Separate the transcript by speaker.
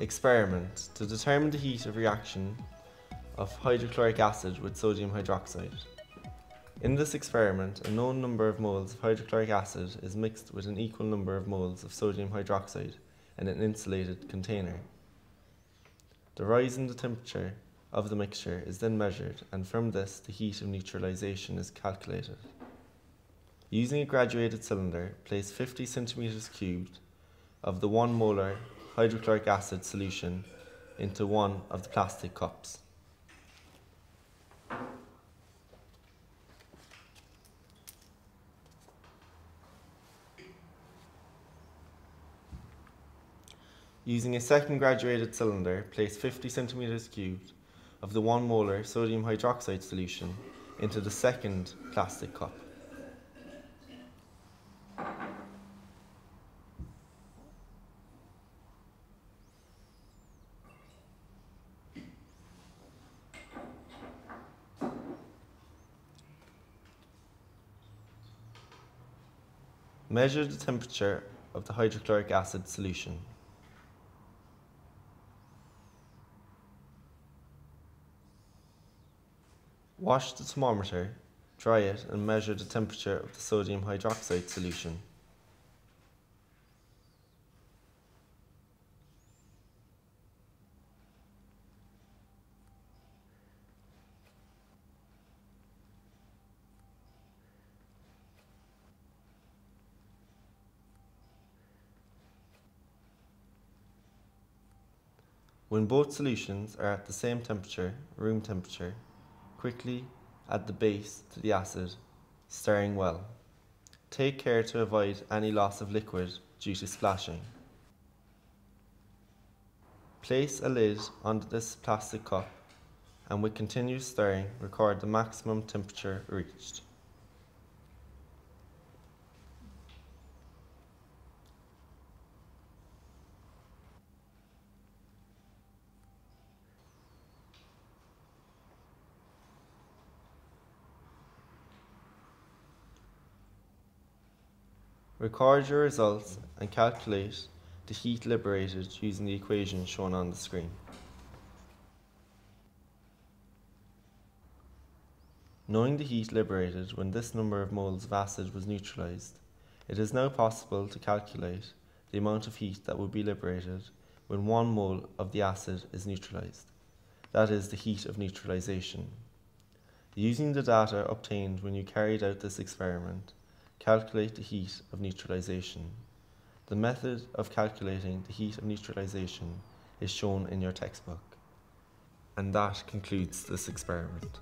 Speaker 1: Experiment to determine the heat of reaction of hydrochloric acid with sodium hydroxide. In this experiment, a known number of moles of hydrochloric acid is mixed with an equal number of moles of sodium hydroxide in an insulated container. The rise in the temperature of the mixture is then measured and from this the heat of neutralization is calculated. Using a graduated cylinder, place 50 centimeters cubed of the 1 molar hydrochloric acid solution into one of the plastic cups. Using a second graduated cylinder, place 50 centimeters cubed of the 1 molar sodium hydroxide solution into the second plastic cup. Measure the temperature of the hydrochloric acid solution. Wash the thermometer, dry it and measure the temperature of the sodium hydroxide solution. When both solutions are at the same temperature, room temperature, quickly add the base to the acid, stirring well. Take care to avoid any loss of liquid due to splashing. Place a lid on this plastic cup and with continuous stirring record the maximum temperature reached. Record your results and calculate the heat liberated using the equation shown on the screen. Knowing the heat liberated when this number of moles of acid was neutralized, it is now possible to calculate the amount of heat that will be liberated when one mole of the acid is neutralized. That is the heat of neutralization. Using the data obtained when you carried out this experiment, Calculate the heat of neutralization. The method of calculating the heat of neutralization is shown in your textbook. And that concludes this experiment.